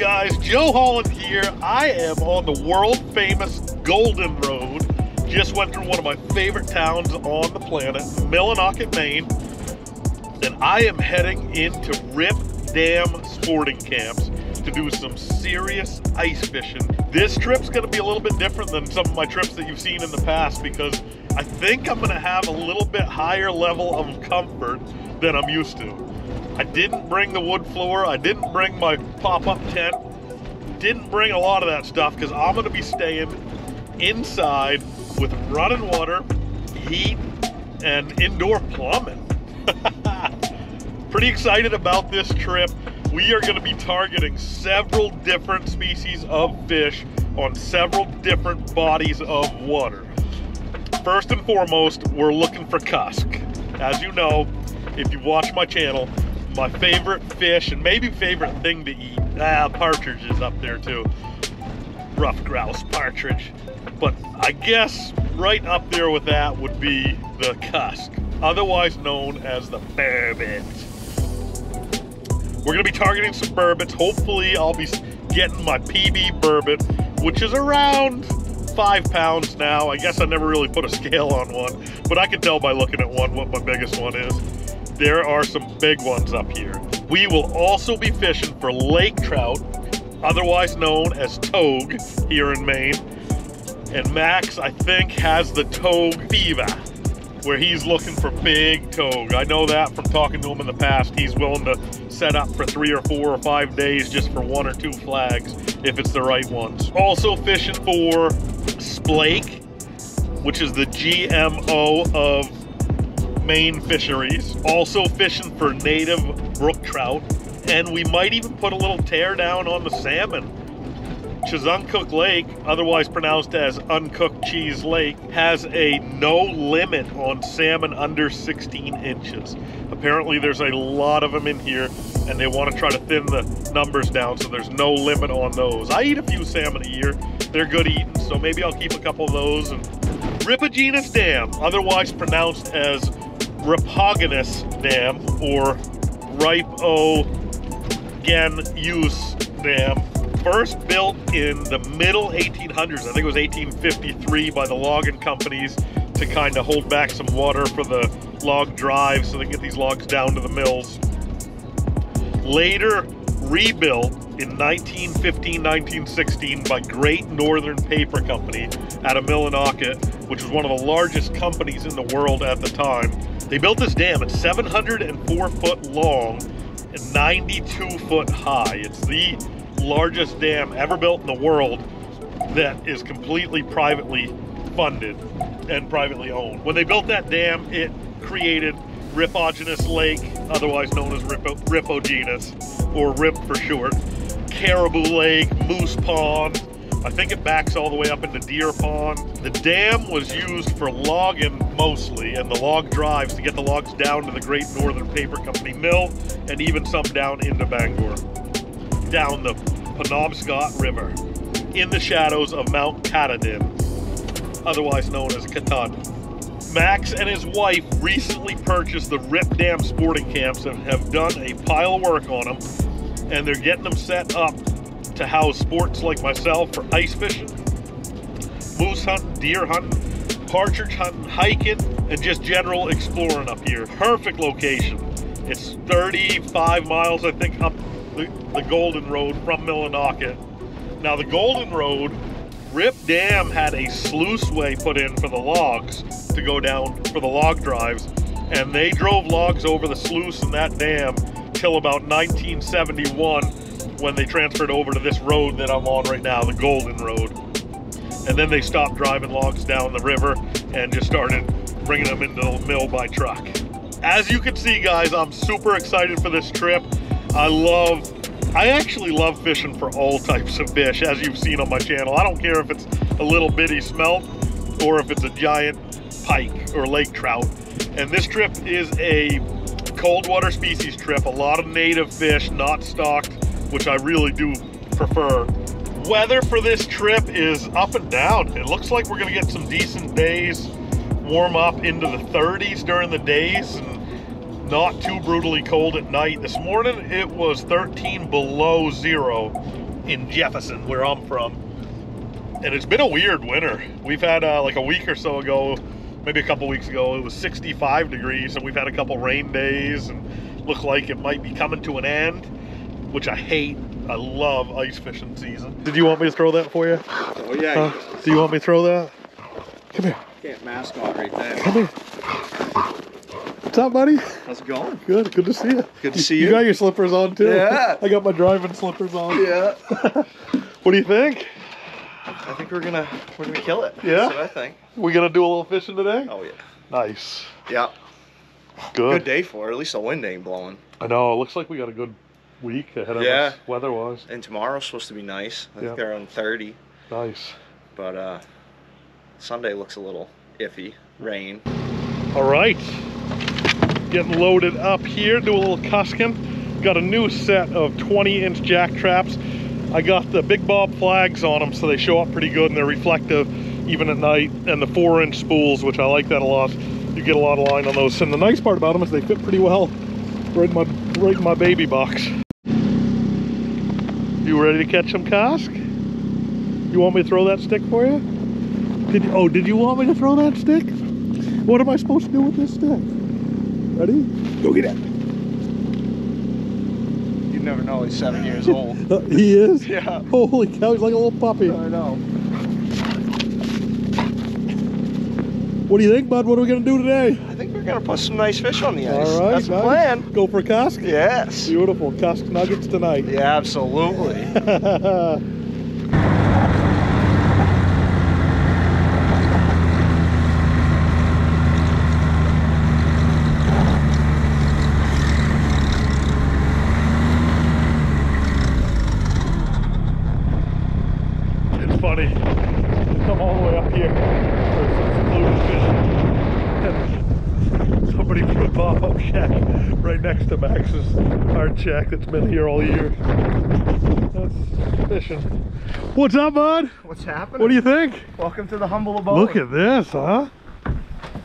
Guys? Joe Holland here. I am on the world famous Golden Road. Just went through one of my favorite towns on the planet, Millinocket, Maine. And I am heading into Rip Dam Sporting Camps to do some serious ice fishing. This trip's gonna be a little bit different than some of my trips that you've seen in the past because I think I'm gonna have a little bit higher level of comfort than I'm used to. I didn't bring the wood floor. I didn't bring my pop-up tent. Didn't bring a lot of that stuff because I'm going to be staying inside with running water, heat, and indoor plumbing. Pretty excited about this trip. We are going to be targeting several different species of fish on several different bodies of water. First and foremost, we're looking for cusk. As you know, if you watch my channel, my favorite fish and maybe favorite thing to eat. Ah, partridge is up there too. Ruffed grouse, partridge. But I guess right up there with that would be the cusk, otherwise known as the burbot. We're gonna be targeting some burbots. Hopefully I'll be getting my PB burbot, which is around five pounds now. I guess I never really put a scale on one, but I can tell by looking at one what my biggest one is there are some big ones up here. We will also be fishing for lake trout, otherwise known as togue here in Maine. And Max, I think, has the togue fever, where he's looking for big togue. I know that from talking to him in the past. He's willing to set up for three or four or five days just for one or two flags if it's the right ones. Also fishing for splake, which is the GMO of Maine fisheries, also fishing for native brook trout, and we might even put a little tear down on the salmon. Chesuncook Lake, otherwise pronounced as Uncooked Cheese Lake, has a no limit on salmon under 16 inches. Apparently there's a lot of them in here and they want to try to thin the numbers down so there's no limit on those. I eat a few salmon a year. They're good eating, so maybe I'll keep a couple of those. And Ripogenus Dam, otherwise pronounced as Ripogenus Dam or Ripogenus Dam, first built in the middle 1800s. I think it was 1853 by the logging companies to kind of hold back some water for the log drive so they can get these logs down to the mills. Later rebuilt in 1915-1916 by Great Northern Paper Company out of Millinocket, which was one of the largest companies in the world at the time. They built this dam. It's 704 foot long and 92 foot high. It's the largest dam ever built in the world that is completely privately funded and privately owned. When they built that dam, it created Ripogenus Lake, otherwise known as Rip Ripogenus, or RIP for short, Caribou Lake, Moose Pond, I think it backs all the way up into Deer Pond. The dam was used for logging mostly and the log drives to get the logs down to the Great Northern Paper Company mill and even some down into Bangor, down the Penobscot River, in the shadows of Mount Katahdin, otherwise known as Katahdin. Max and his wife recently purchased the Rip Dam sporting camps and have done a pile of work on them and they're getting them set up to house sports like myself for ice fishing, moose hunting, deer hunting, partridge hunting, hiking, and just general exploring up here. Perfect location. It's 35 miles, I think, up the, the Golden Road from Millinocket. Now, the Golden Road, Rip Dam had a sluice way put in for the logs to go down for the log drives, and they drove logs over the sluice in that dam till about 1971 when they transferred over to this road that I'm on right now, the Golden Road. And then they stopped driving logs down the river and just started bringing them into the mill by truck. As you can see, guys, I'm super excited for this trip. I love, I actually love fishing for all types of fish, as you've seen on my channel. I don't care if it's a little bitty smelt or if it's a giant pike or lake trout. And this trip is a cold water species trip, a lot of native fish, not stocked which I really do prefer. Weather for this trip is up and down. It looks like we're gonna get some decent days, warm up into the 30s during the days, and not too brutally cold at night. This morning it was 13 below zero in Jefferson, where I'm from. And it's been a weird winter. We've had uh, like a week or so ago, maybe a couple weeks ago, it was 65 degrees, and we've had a couple rain days, and look like it might be coming to an end, which I hate. I love ice fishing season. Did you want me to throw that for you? Oh yeah, Huh? Do you want me to throw that? Come here. can't mascot right there. Come here. What's up, buddy? How's it going? Good. Good to see you. Good to see You you. got your slippers on too. Yeah. I got my driving slippers on. Yeah. What do you think? I think we're gonna we're gonna kill it. Yeah? That's what I think. We gonna do a little fishing today? Oh yeah. Nice. Yeah. Good. Good day for it. At least the wind ain't blowing. I know. It looks like we got a good week ahead of Yeah. us, weather-wise. And tomorrow's supposed to be nice. I Yeah. think they're on 30, Nice. but uh, Sunday looks a little iffy. Rain. All right. Getting loaded up here. Do a little cusking. Got a new set of 20-inch jack traps. I got the Big Bob flags on them, so they show up pretty good and they're reflective even at night. And the four-inch spools, which I like that a lot. You get a lot of line on those. And the nice part about them is they fit pretty well right in my right in my baby box. You ready to catch some cusk? You want me to throw that stick for you? Did oh, did you want me to throw that stick? What am I supposed to do with this stick? Ready? Go get it. You never know. He's seven years old. He is? yeah. Holy cow, he's like a little puppy. I know. What do you think, bud? What are we gonna do today? I think we're gonna put some nice fish on the ice. All right, That's the nice. plan. Go for cusk? Yes. Beautiful. Cusk nuggets tonight. Yeah, absolutely. It's funny. Come all the way up here for some secluded fishing. And somebody put a Bob shack right next to Max's hard shack that's been here all year. That's fishing. What's up, bud? What's happening? What do you think? Welcome to the humble abode. Look at this, huh?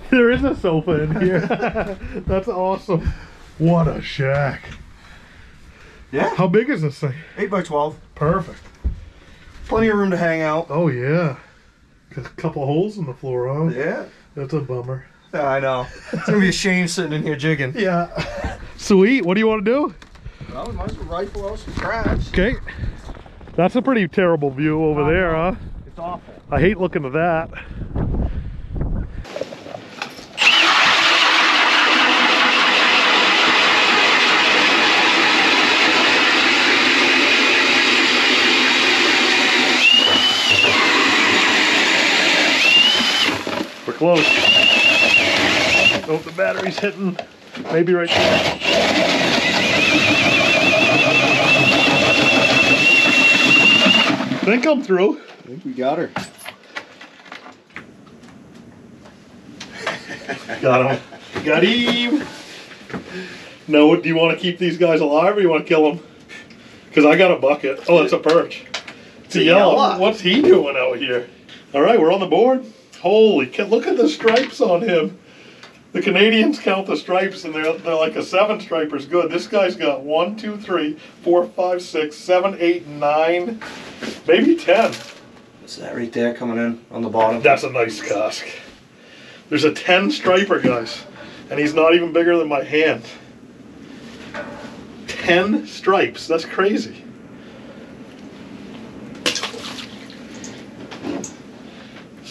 There is a sofa in here. That's awesome. What a shack. Yeah. How big is this thing? 8 by 12 Perfect. Plenty of room to hang out. Oh yeah. A couple holes in the floor, huh? Yeah. That's a bummer. I know. It's gonna be a shame sitting in here jigging. Yeah. Sweet. What do you want to do? Well, we might as well rifle out some crabs. Okay. That's a pretty terrible view over there, huh? It's awful. I hate looking at that. Close. Oh, the battery's hitting. Maybe right there. Think I'm through. I think we got her. Got him. Got him. No, do you want to keep these guys alive or you want to kill them? Because I got a bucket. Oh, it's a perch. It's a yellow. What's he doing out here? All right, we're on the board. Holy cow, look at the stripes on him. The Canadians count the stripes and they're, they're like a seven striper's good. This guy's got one, two, three, four, five, six, seven, eight, nine, maybe ten. What's that right there coming in on the bottom? That's a nice cusk. There's a 10 striper, guys, and he's not even bigger than my hand. 10 stripes, that's crazy.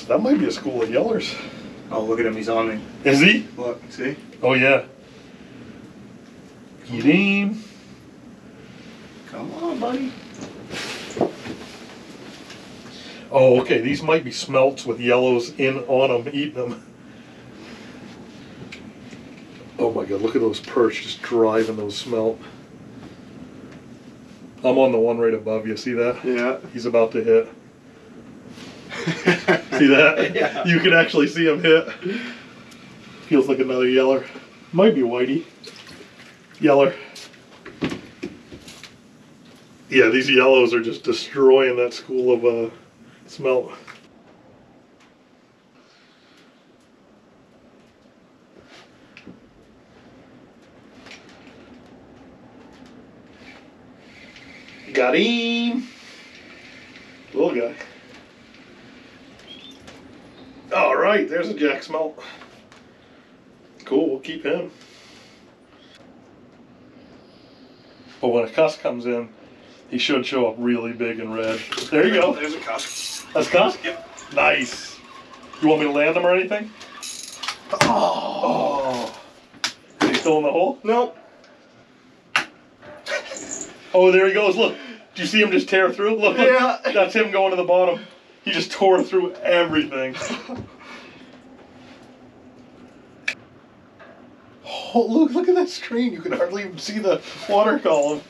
That might be a school of yellers. Oh, look at him. He's on me. Is he? Look, see? Oh, yeah. Get him. Come on, buddy. Oh, okay, these might be smelts with yellows in on them, eating them. Oh my god, look at those perch just driving those smelt. I'm on the one right above you, see that? Yeah. He's about to hit. see that? Yeah. You can actually see him hit. Feels like another yeller. Might be whitey. Yeller. Yeah, these yellows are just destroying that school of uh, smelt. Got him. Little guy. Right, there's a jack smelt. Cool, we'll keep him. But when a cusk comes in, he should show up really big and red. There you go. There's a cusk. That's cusk? Yep. Nice. You want me to land him or anything? Oh. Is he still in the hole? Nope. Oh, there he goes. Look. Do you see him just tear through? Look, look. Yeah. That's him going to the bottom. He just tore through everything. Oh, look, look at that screen. You can hardly even see the water column.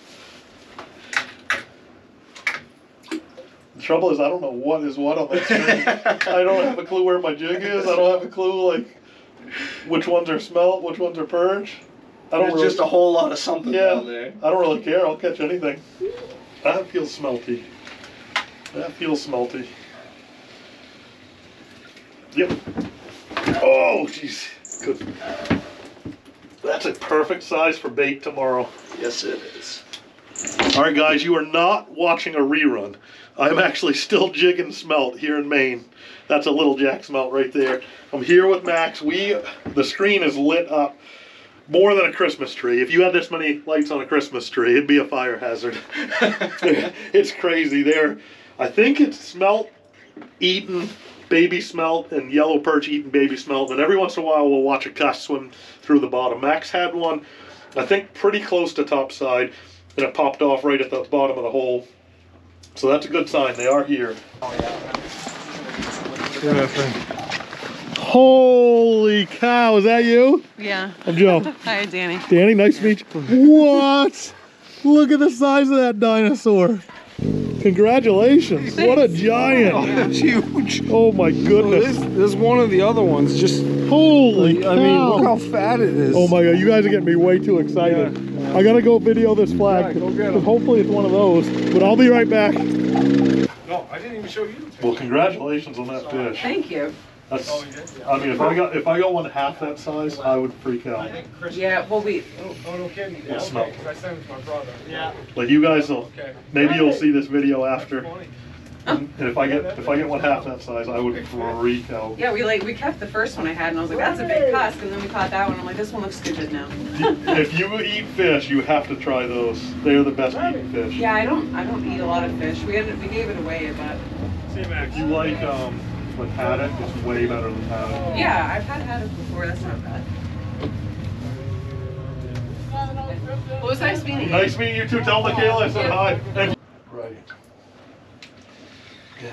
The trouble is, I don't know what is what on that screen. I don't have a clue where my jig is. I don't have a clue, like, which ones are smelt, which ones are purge. I don't There's really, just a whole lot of something yeah, down there. I don't really care. I'll catch anything. That feels smelty. That feels smelty. Yep. Oh, jeez. Good. That's a perfect size for bait tomorrow. Yes, it is. All right, guys, you are not watching a rerun. I'm actually still jigging smelt here in Maine. That's a little jack smelt right there. I'm here with Max. We the screen is lit up more than a Christmas tree. If you had this many lights on a Christmas tree, it'd be a fire hazard. it's crazy. There, I think it's smelt eating baby smelt and yellow perch eating baby smelt. And every once in a while, we'll watch a cusk swim through the bottom. Max had one, I think, pretty close to top side, and it popped off right at the bottom of the hole. So that's a good sign. They are here. Oh, Holy cow! Is that you? Yeah. I'm Joe. Hi, Danny. Danny, nice to meet you. What? Look at the size of that dinosaur. Congratulations. What a giant. It's huge. Oh my This, goodness. this is one of the other ones. Just, Holy cow. I mean, look how fat it is. Oh my god, you guys are getting me way too excited. Yeah, I gotta go video this flag. Yeah, go get 'em. 'cause Hopefully it's one of those. But I'll be right back. No, I didn't even show you. Well, congratulations on that fish. Thank you. That's, Oh, you? I mean, if I got if I got one half that size, I would freak out. Yeah, well, we, Oh, oh, no kidding. We'll Yeah, smell. I sent it to my brother. Yeah. Like you guys will, Okay. maybe you'll see this video after. Funny. And if I get if I get one half that size, I would freak out. yeah, we like, we kept the first one I had and I was like, that's a big cusk. And then we caught that one. I'm like, this one looks stupid now. if you eat fish, you have to try those. They're the best eating fish. Yeah, I don't, I don't eat a lot of fish. We had, we gave it away, but See Max. You like um, with haddock, it's way better than haddock. yeah, I've had haddock before. That's not bad. Well, it was nice meeting you. Nice meeting you too. Tell Michaela I said hi. And- right. Yeah,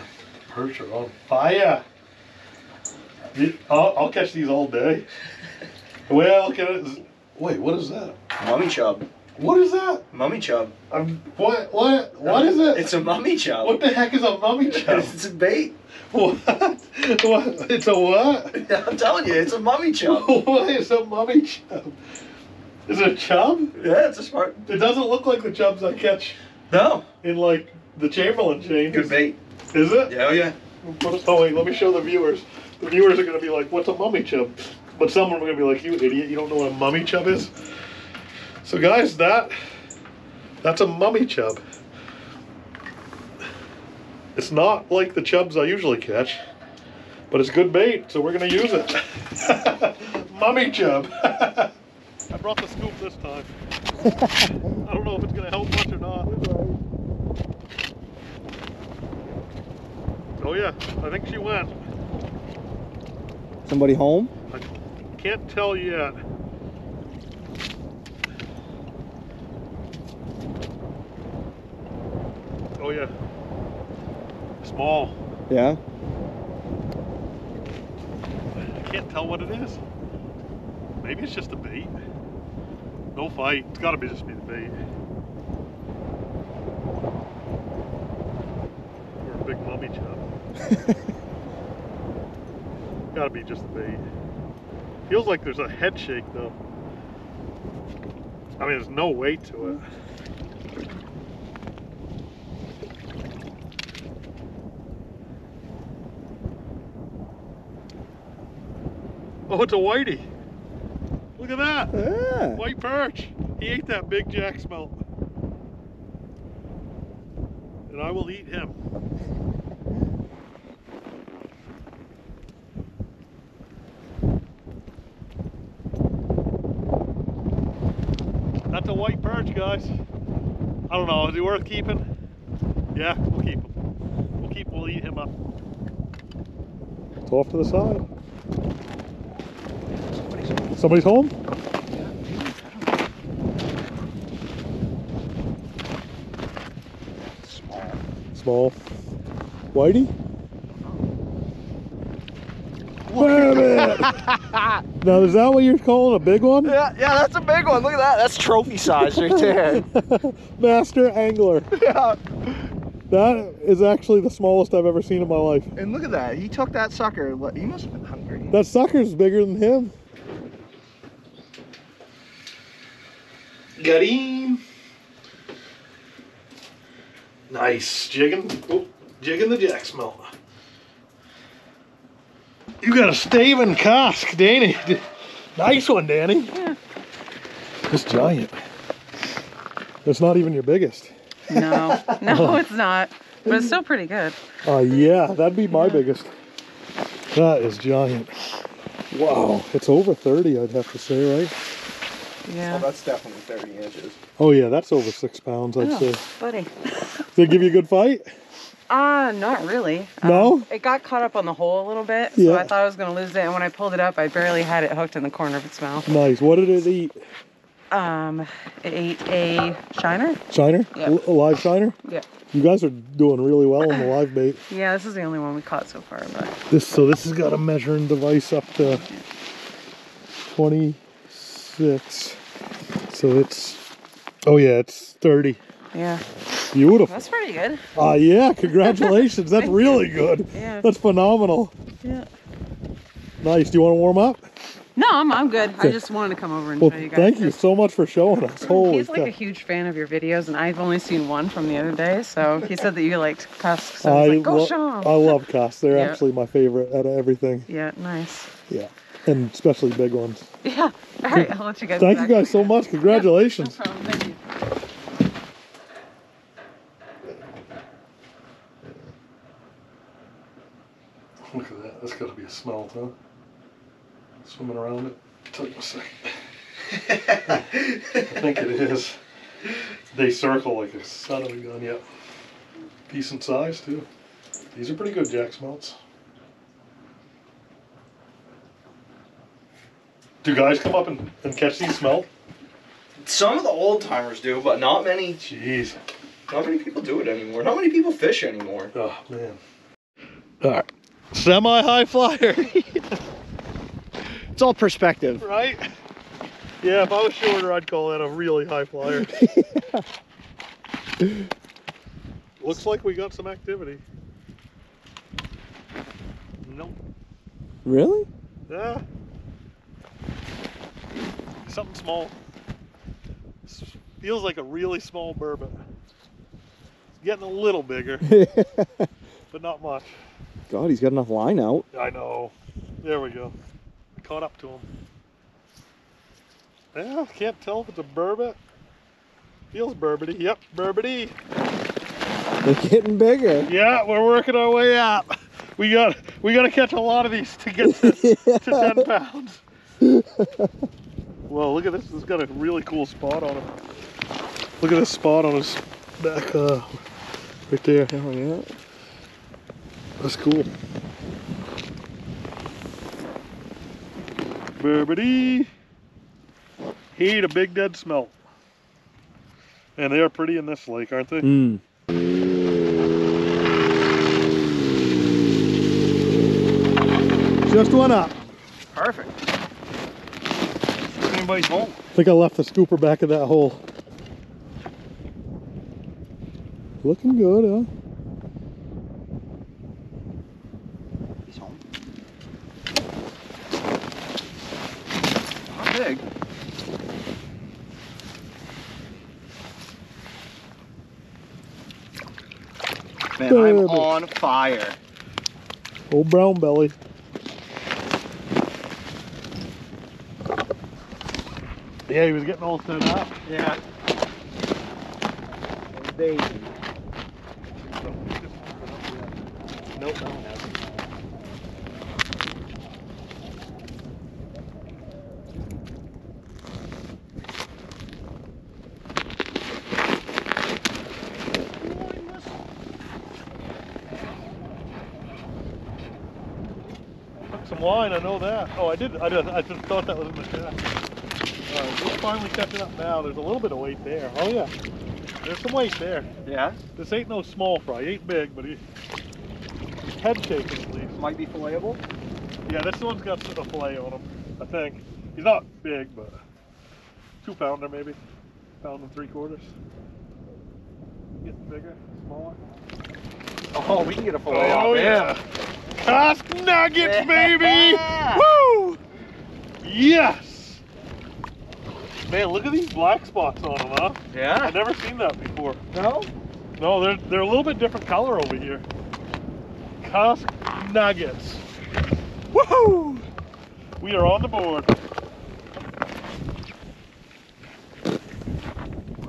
the perch are on fire. The- I'll, I'll catch these all day. The way I look at it is, wait, what is that? Mummy chub. What is that? Mummy chub. I'm, what? What? What is it? It's a mummy chub. what the heck is a mummy chub? It's a bait. What? What? It's a what? I'm telling you, it's a mummy chub. what is a mummy chub? Is it a chub? yeah, it's a smart. It doesn't look like the chubs I catch No. in like the Chamberlain chain. Good bait. Is it? Yeah, oh yeah. Oh wait, let me show the viewers. The viewers are gonna be like, "What's a mummy chub?" But some are gonna be like, "You idiot! You don't know what a mummy chub is." So guys, that that's a mummy chub. It's not like the chubs I usually catch, but it's good bait, so we're gonna use it. mummy chub. I brought the scoop this time. I don't know if it's gonna help much or not. Oh yeah, I think she went. Somebody home? I can't tell yet. Oh yeah. Small. Yeah. I can't tell what it is. Maybe it's just a bait. No fight. It's gotta be just be the bait. Or a big mummy chub. gotta be just the bait. Feels like there's a head shake though. I mean, there's no weight to it. Oh, it's a whitey. Look at that. Yeah. White perch. He ate that big jack smelt. and I will eat him. That's a white perch, guys. I don't know. Is he worth keeping? Yeah, we'll keep him. We'll keep. We'll eat him up. It's off to the side. Somebody's home? Small. Small. Whitey? Damn it! now, is that what you're calling a big one? Yeah, yeah, that's a big one. Look at that. That's trophy size right there. Master angler. yeah. That is actually the smallest I've ever seen in my life. And look at that. He took that sucker. He must have been hungry. That sucker's bigger than him. Got. Nice. Jigging. Oh, jigging the jack smelt. You got a staving cusk, Danny. Nice one, Danny. Yeah. This giant. It's not even your biggest. No, no, it's not. But it's still pretty good. Uh, yeah, that'd be my biggest. That is giant. Wow, it's over 30, I'd have to say, right? Oh, Yeah. that's definitely 30 inches. Oh yeah, that's over six pounds, I'd Oh, say. buddy. Did it give you a good fight? Ah, not really. No? Um, it got caught up on the hole a little bit, so Yeah. I thought I was gonna lose it. And when I pulled it up, I barely had it hooked in the corner of its mouth. Nice. What did it eat? Um, it ate a shiner. Shiner? Yeah. A live shiner? Yeah. You guys are doing really well on the live bait. Yeah, this is the only one we caught so far, but This so this has got a measuring device up to 26. So it's oh yeah, it's 30. yeah, Beautiful. that's pretty good. Ah yeah, congratulations. That's really good. Yeah. That's phenomenal. Yeah. Nice. Do you want to warm up? No, I'm, I'm good. I just wanted to come over and Well, show you guys. thank you so much for showing us. Holy He's like cow. a huge fan of your videos, and I've only seen one from the other day. So he said that you liked Cusk. So I was like, go Sean. I love casts. They're Yeah. actually my favorite out of everything. Yeah, nice. Yeah. And especially big ones. Yeah. All right, I'll let you guys. Thank get you guys to so it. much. No Congratulations. problem. Thank you. Look at that. That's got to be a smelt, huh? Swimming around it. Tell you a second. I think it is. They circle like a son of a gun. Yep. Decent size too. These are pretty good jack smelts. Do guys come up and, and catch these smelt? Some of the old timers do, but not many. Jeez. Not many people do it anymore. Not many people fish anymore. Oh man. All right. Semi high flyer. It's all perspective. right? Yeah, if I was shorter, I'd call that a really high flyer. Looks like we got some activity. Nope. Really? Yeah. Something small. Feels like a really small burbot. It's getting a little bigger, but not much. God, he's got enough line out. I know. There we go. Caught up to him. Yeah, can't tell if it's a burbot. Feels burbity. Yep, burbity. They're getting bigger. Yeah, we're working our way up. We got we got to catch a lot of these to get to, to ten pounds. Well, look at this. It's got a really cool spot on it. Look at this spot on his back, uh, right there. Oh, yeah. That's cool. Burbity. He ate a big dead smelt. And they are pretty in this lake, aren't they? Mm. Just one up. Perfect. Anybody's home. I think I left the scooper back in that hole. Looking good, huh? He's home. Not big. Man, I'm on fire. Old brown belly. Yeah, he was getting all set up. Yeah. Baby. Nope, that one hasn't. Took some line, I know that. Oh, I did. I did. I just thought that was in the shaft. All right, just finally catching up now. There's a little bit of weight there. Oh yeah, there's some weight there. Yeah, This ain't no small fry. He ain't big, but he head shaking at least. might be filetable. Yeah, this one's got a fillet on him. I think he's not big, but two pounder maybe, pound and three quarters. Getting bigger, smaller. Oh, we can get a fillet Oh off yeah, him. Cusk nuggets, baby! Yeah. Woo! Yes. Man, look at these black spots on them, huh? Yeah. I've never seen that before. No. No, they're they're a little bit different color over here. Cusk nuggets. Woohoo! We are on the board.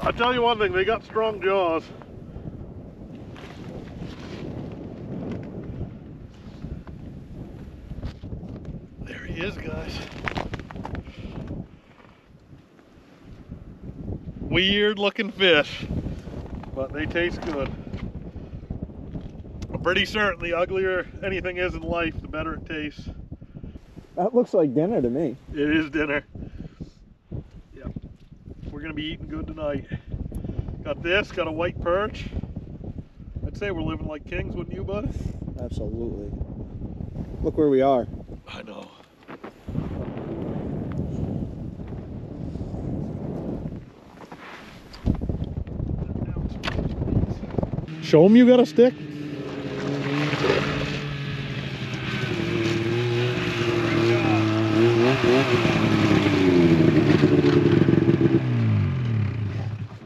I'll tell you one thing, they got strong jaws. There he is, guys. Weird looking fish, but they taste good. I'm pretty certain the uglier anything is in life, the better it tastes. That looks like dinner to me. It is dinner. Yeah. We're gonna be eating good tonight. Got this, got a white perch. I'd say we're living like kings, wouldn't you, bud? Absolutely. Look where we are. I know. Show him you got a stick.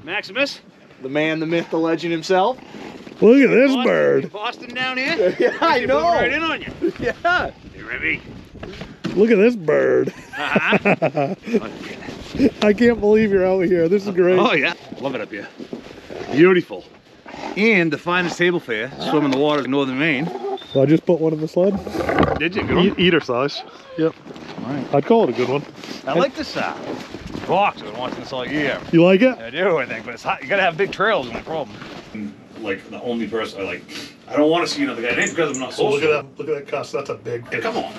Maximus, The man, the myth, the legend himself. Look at this Boston, bird. Boston down here. yeah, I They moved Right in on you. Yeah. You ready? Look at this bird. Uh-huh. I can't believe you're out here. This is great. oh yeah, love it up here. Beautiful. And the finest table fare, swim in the waters of northern Maine. So I just put one in the sled. Did you? Good one? E- eater size. Yep. All right. I'd call it a good one. I like this uh, box. I've been watching this all year. You like it? I do, I think, but it's hot. You gotta have big trails, is my problem. Like the only person I like, I don't want to see another guy. It ain't because I'm not Oh, look at that! Look at that cusk. That's a big. Hey, come on.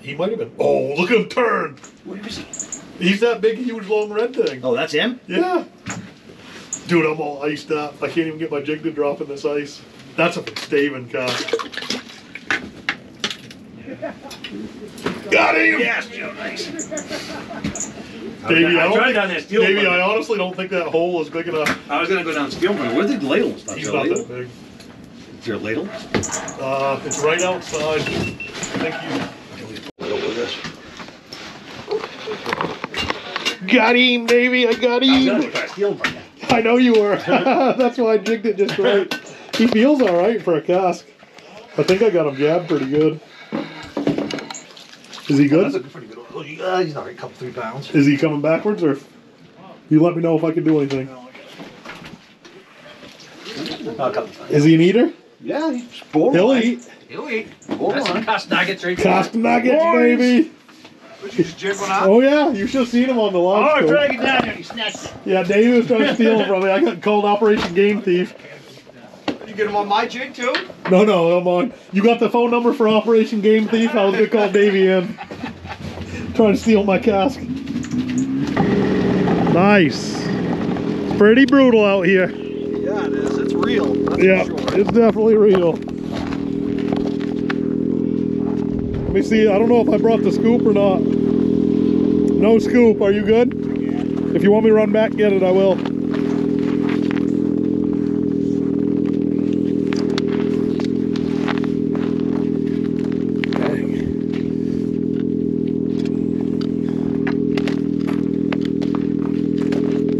He might have been. Oh, look at him turn. What is he? He's that big, huge, long red thing. Oh, that's him. Yeah. Dude, I'm all iced up. I can't even get my jig to drop in this ice. That's a Staven cusk. Got him! Yes, Joe. Nice. Davey, I, I don't tried think, down there stealing. Davey, I honestly don't think that hole is big enough. I was gonna go down and steal from. Where's the ladle and stuff? He's Is there a not ladle? that big. Is there a ladle? Uh, it's right outside. Thank you. Got him, baby. I got I was him. gonna try to steal him. I know you were. That's why I jigged it just right. He feels all right for a cusk. I think I got him jabbed pretty good. Is he good? That's a pretty good one. Uh, he's not a couple, three pounds. Is he coming backwards or? You let me know if I can do anything. Is he an eater? Yeah, he's He'll eat. He'll eat. That's some cusk nuggets right there. Cusk nuggets, baby. Would you jig one out? Oh yeah, you should have seen him on the line. Oh, launch. I scope. tried down there and he snatched it. Yeah, Davey was trying to steal him from me. I got called Operation Game Thief. You get him on my jig too? No, no, I'm on. You got the phone number for Operation Game Thief? I was gonna call Davey in. Trying to steal my cusk. Nice. It's pretty brutal out here. Yeah, it is. It's real. That's Yeah, sure. it's definitely real. Let me see. I don't know if I brought the scoop or not. No scoop. Are you good? If you want me to run back get it, I will.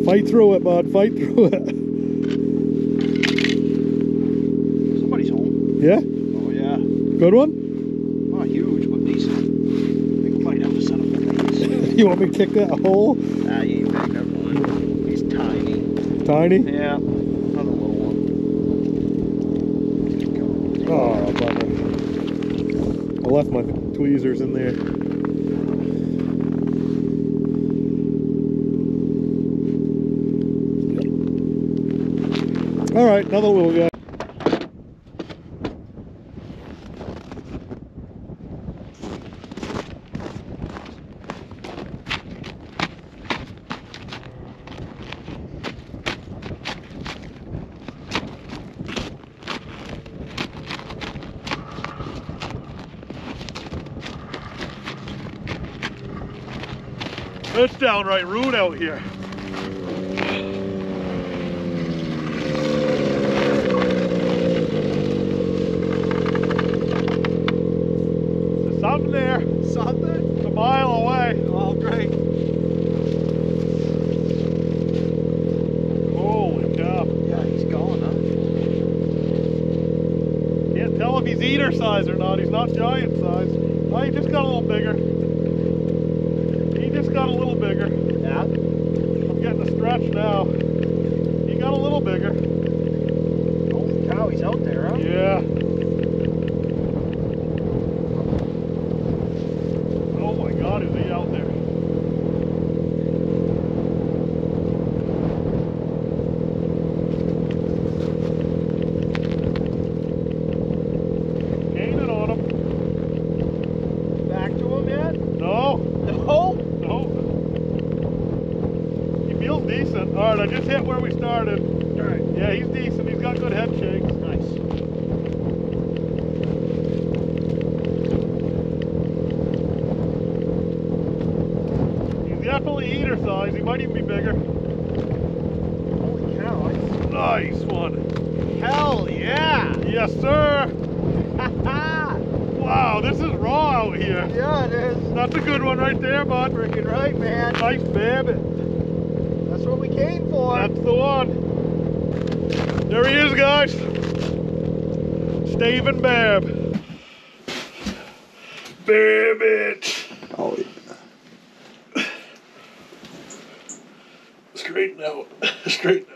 Fight through it, bud. Fight through it. Somebody's home. Yeah? Oh yeah. Good one? Not huge, but decent. I think might have to set up a base. You want me to kick that hole? Ah, he ain't big, that one. He's tiny. Tiny? Yeah. Another little one. Oh, bummer. I left my tweezers in there. All right, another little guy. It's downright rude out here. Something there. Something? It's a mile away. Oh, great. Holy cow. Yeah, he's going, huh? Can't tell if he's eater size or not. He's not giant size. Oh, he just got a little bigger. He just got a little bigger. Yeah. I'm getting a stretch now. He got a little bigger. Holy cow, he's out there, huh? Yeah. Oh my god, is he out there? Gaining on him. Back to him yet? No, No. no. He feels decent. Alright, I just hit where we started. Alright. Yeah, he's decent. He's got good head shakes. Nice. He's definitely eater size. He might even be bigger. Holy cow. Nice one. Hell yeah. Yes, sir. Wow, this is raw out here. yeah, it is. That's a good one right there, bud. Freaking right, man. Nice baby. That's what we came for. That's the one. There he is, guys. Stave and Bab. Babbit. Oh, Straighten out. Straighten out your tail.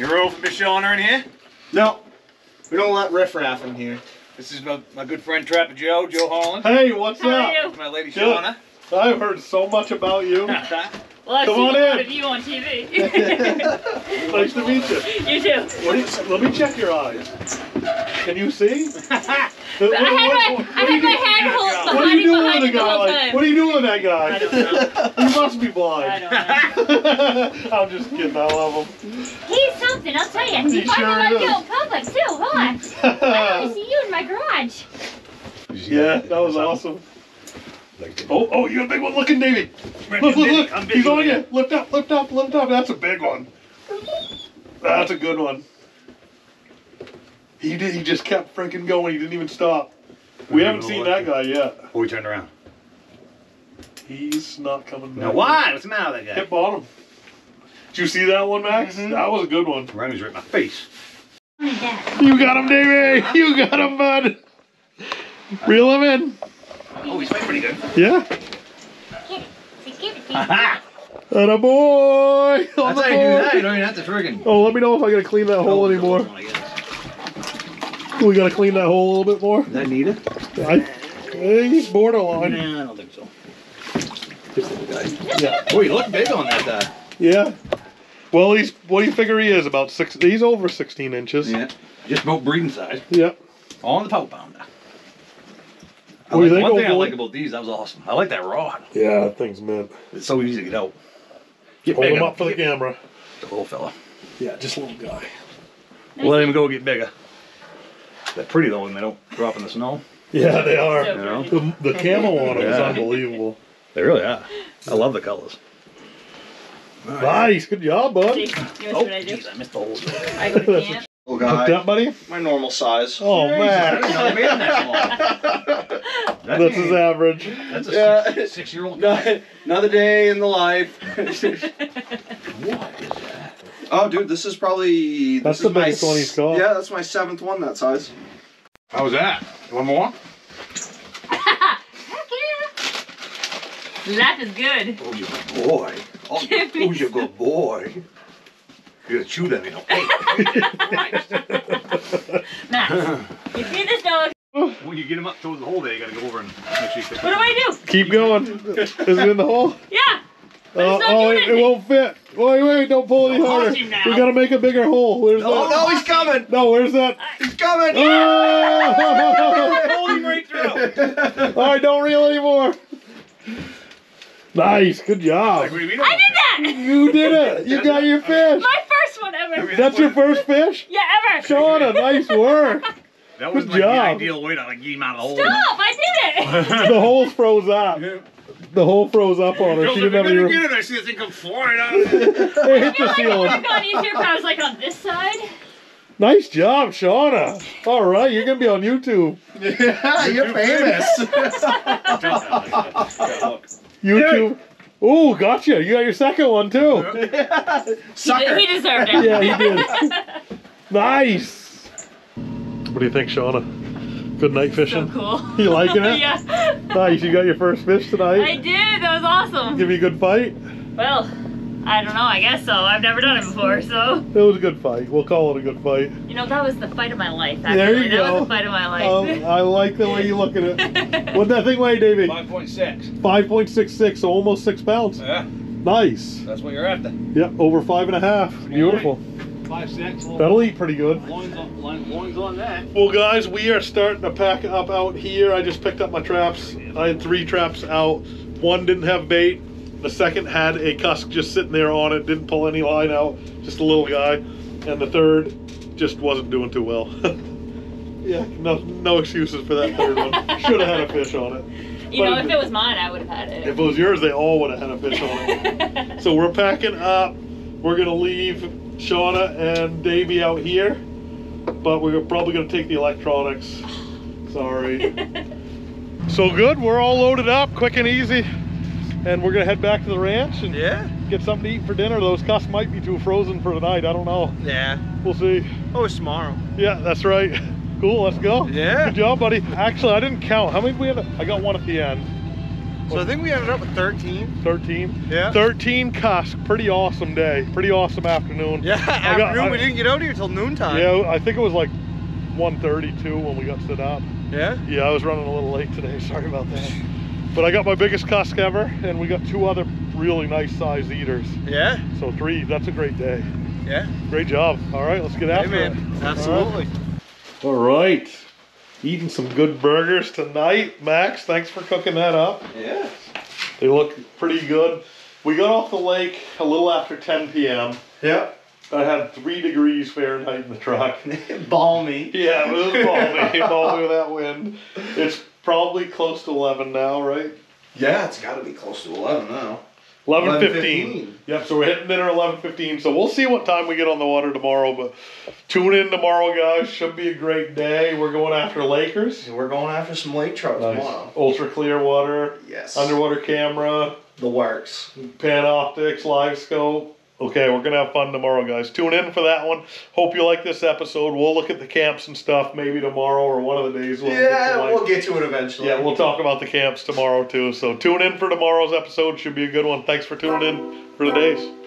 You're over Michelle in here? No. We don't let riffraff in here. This is my, my good friend Trapper Joe, Joe Holland. Hey, what's How are up? you? My lady Good. Shauna. I've heard so much about you. Well, I've Come seen on a lot in. of you on TV. nice to meet you. you too. What do you, let me check your eyes. Can you see? I had my, I had my hand hold, What are you doing with a the guy like? What are you doing with that I guy? don't know. You must be I blind. don't know. I'm just kidding. I love him. He's something, I'll tell you. He He sure me in public too. Hold on. I only see you in my garage. yeah, that was awesome. Oh, oh, you got a big one looking, Davey. Look, look, look. I'm big He's on with you. Lift up, lift up, lift up. That's a big one. That's a good one. He did. He just kept freaking going. He didn't even stop. We haven't seen that guy yet. Oh, we turned around. He's not coming back. Now why? What's the matter with that guy? Hit bottom. Did you see that one, Max? Mhm. That was a good one. Remy's right in my face. What is that? You got him, Davey. You got him, bud. Reel him in. Oh, he's fighting pretty good. Yeah. Get it. Say, Give it to me. Ha And a boy. That's how you do that. You don't even have to friggin' Oh, let me know if I gotta clean that hole anymore. We gotta clean that hole a little bit more. Is that needed? I, he's borderline. Nah, I don't think so. Yeah. Oh, you look big on that uh, guy. Yeah. Well, he's what do you figure he is? About six. He's over 16 inches. Yeah. Just about breeding size. Yep. On the power pounder. I What do you like, one thing I like about these, that was awesome. I like that rod. Yeah, that thing's mint. It's so easy to get out. Get Hold bigger. him up for the camera. The little fella. Yeah, just a little guy. Let him go get bigger. They're pretty though when they don't drop in the snow. Yeah, they are. So You know? The, the camo on him is unbelievable. They really are. I love the colors. Nice, good job, bud. See, you Oh, what I do? jeez, I missed the whole thing. I go to camp. Little Hooked up, buddy? My normal size. Oh, I man. didn't know they made them that small. That That's thing- his average. That's a Yeah. six, six-year-old guy. Another day in the life. What is that? oh, dude, this is probably. This That's is the my biggest one he's s- caught. Yeah, that's my seventh one that size. How was that? One more? Heck yeah. That is good. Oh, you're good boy. Oh, Give me oh you good boy. You're gonna chew that, you know. Hey. Max, you feed this dog. When you get him up towards the hole there, you gotta go over and make sure you What do I do? Keep going. Is it in the hole? Yeah. Uh, oh, it, it won't fit. Wait, wait, don't pull any harder. push him now. We gotta make a bigger hole. Where's Oh that? no, he's coming! No, where's that? He's coming! Oh! Pull him right through. All right, don't reel anymore. Nice, good job. I did that! You did it. You got your fish. My first one ever. That's your first fish? Yeah, ever. Shauna, nice work. That was Good like job. the ideal way to like get him out of the hole. Stop! I did it. The hole froze up. The hole froze up on her. Girls, She didn't you're have any room. get it, I see the thing come flying out. of it. It hit the I feel like it would ceiling. have gone easier if I was like on this side. Nice job, Shauna. All right, you're gonna be on YouTube. Yeah, you're famous. YouTube. Ooh, gotcha. You got your second one too. He, de- he deserved it. Yeah, he did. Nice. What do you think, Shauna? Good night so fishing. cool. You liking it? yeah. Nice. You got your first fish tonight. I tonight. did. That was awesome. Give you a good fight. Well, I don't know. I guess so. I've never done it before, so It was a good fight. We'll call it a good fight. you know that was the fight of my life. Actually. There you that go. was the fight of my Um, life. I like the way you look at it. What'd that thing weigh, Davey? 5.6. 5.66, so almost six pounds. Yeah, Nice. that's what you're after. Yep, over five and a half. Beautiful. Five, six. That'll eat pretty good. Loins on, loins on that. Well, guys, we are starting to pack up out here. I just picked up my traps. I had three traps out. One didn't have bait. The second had a cusk just sitting there on it. Didn't pull any line out. Just a little guy. And the third just wasn't doing too well. yeah, no, no excuses for that third one. Should have had a fish on it. you know, but- if it was mine, I would have had it. If it was yours, they all would have had a fish on it. So we're packing up. We're gonna leave Shauna and Davey out here, but we're probably gonna take the electronics. Sorry. so good. We're all loaded up, quick and easy, and we're gonna head back to the ranch and yeah? get something to eat for dinner. Those cusks might be too frozen for tonight. I don't know. Yeah. We'll see. Oh, it's tomorrow. Yeah, that's right. Cool. Let's go. Yeah. Good job, buddy. Actually, I didn't count. How many we had? I got one at the end. So I think we ended up with 13. 13. Yeah. 13 cusk. Pretty awesome day. Pretty awesome afternoon. Yeah, I got- afternoon. I- we didn't get out here till noontime. Yeah, I think it was like 1:32 when we got set up. Yeah? Yeah, I was running a little late today. Sorry about that. But I got my biggest cusk ever, and we got two other really nice sized eaters. Yeah? So three. That's a great day. Yeah. Great job. All right, let's get Hey, after man. it. Absolutely. All right. Eating some good burgers tonight. Max, thanks for cooking that up. Yeah. They look pretty good. We got off the lake a little after 10 p.m. Yeah. I had three degrees Fahrenheit in the truck. Balmy. Yeah, it was balmy, balmy with that wind. It's probably close to 11 now, right? Yeah, it's got to be close to 11 now. 11.15. 11:15. Yep, so we're hitting dinner 11.15. So we'll see what time we get on the water tomorrow, but tune in tomorrow, guys. Should be a great day. We're going after Lakers. We're going after some lake trout Nice. tomorrow. Ultra clear water, Yes. underwater camera, the works. Panoptix, live scope. Okay, we're gonna have fun tomorrow, guys. Tune in for that one. Hope you like this episode. We'll look at the camps and stuff maybe tomorrow or one of the days. We'll get Yeah, to, we'll get to it eventually. yeah, we'll talk about the camps tomorrow too. So tune in for tomorrow's episode. Should be a good one. Thanks for tuning in for the today's.